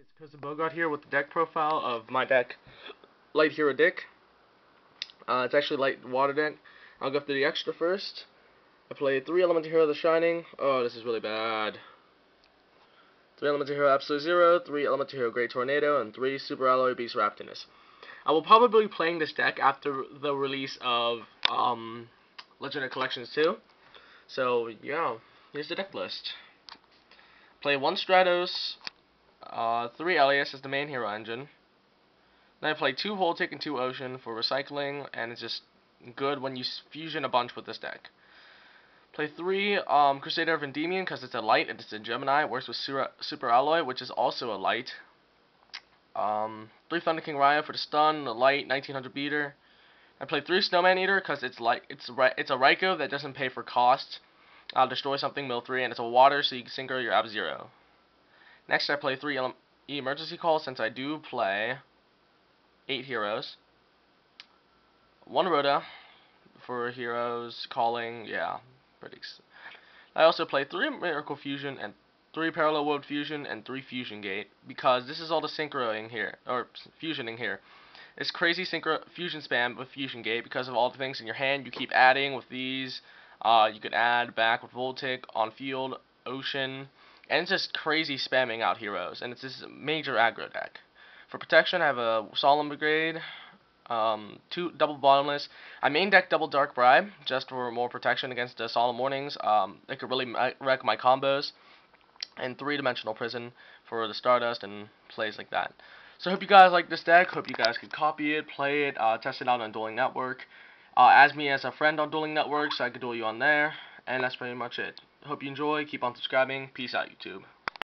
it's Cousin Bogart here with the deck profile of my deck, Light Hero Dick. Uh, it's actually Light Water deck. I'll go through the extra first. I play 3 Elemental Hero The Shining. Oh, this is really bad. 3 Elemental Hero Absolute Zero, 3 Elemental Hero Great Tornado, and 3 Super Alloy Beast Raptinus. I will probably be playing this deck after the release of um, Legendary Collections 2. So, yeah, here's the deck list. Play 1 Stratos, uh, 3 Alius is the main hero engine. Then I play 2 Voltic and 2 Ocean for recycling, and it's just good when you fusion a bunch with this deck. Play 3 um, Crusader of Endymion because it's a light and it's a Gemini. It works with Super Alloy, which is also a light. Um, 3 Thunder King Rai-Oh for the stun, the light, 1900 beater. I play 3 Snowman Eater because it's like it's it's a Ryko that doesn't pay for cost. I'll destroy something, mill 3, and it's a water, so you can synchro your Ab-Zero. Next, I play 3 emergency calls since I do play 8 heroes. 1 ROTA for heroes calling, yeah, pretty. I also play 3 Miracle Fusion and 3 Parallel World Fusion and 3 Fusion Gate because this is all the synchroing here, or fusioning here. It's crazy synchro fusion spam with Fusion Gate because of all the things in your hand you keep adding with these. Uh, you could add back with Voltic, on field, Ocean, and it's just crazy spamming out heroes, and it's this major aggro deck. For protection, I have a Solemn Brigade, um, two double bottomless. I main deck double Dark Bribe just for more protection against the Solemn Warnings. Um, it could really wreck my combos. And three dimensional prison for the Stardust and plays like that. So I hope you guys like this deck. Hope you guys can copy it, play it, uh, test it out on Dueling Network. Uh, me as a friend on Dueling Network so I could duel you on there. And that's pretty much it. Hope you enjoy. Keep on subscribing. Peace out, YouTube.